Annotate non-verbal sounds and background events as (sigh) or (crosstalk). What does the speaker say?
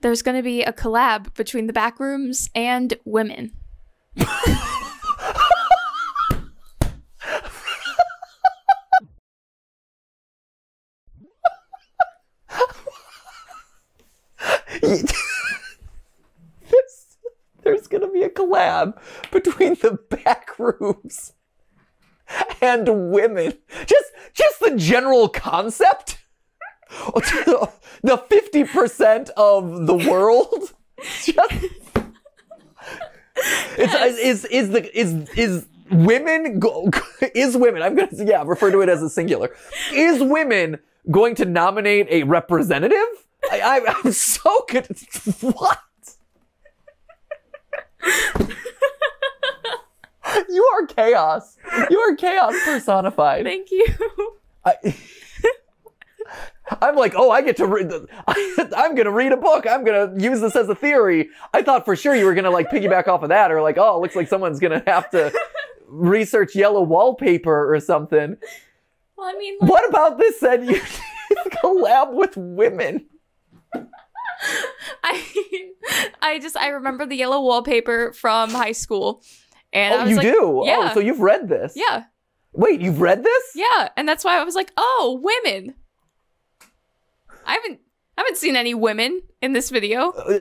there's going to be a collab between the backrooms and women. there's, there's gonna be a collab between the back rooms and women. Just just the general concept. The fifty percent of the world. Just it's, is is the is is women go, (laughs) is women i'm gonna yeah refer to it as a singular is women going to nominate a representative I, I, I'm so good. What? you are chaos. You are chaos personified. Thank you. I, I'm like, oh, I get to read. (laughs) The, I'm gonna read a book. I'm gonna use this as a theory. I thought for sure you were gonna like piggyback off of that, or like, oh, looks like someone's gonna have to (laughs) research yellow wallpaper or something. Well, I mean, like, what about this said you (laughs) collab with women? I I just I remember the yellow wallpaper from high school. And oh, I was you like, do? Oh, yeah. Oh, so you've read this? Yeah. Wait, you've read this? Yeah, and that's why I was like, "Oh, women." I haven't I haven't seen any women in this video. Uh,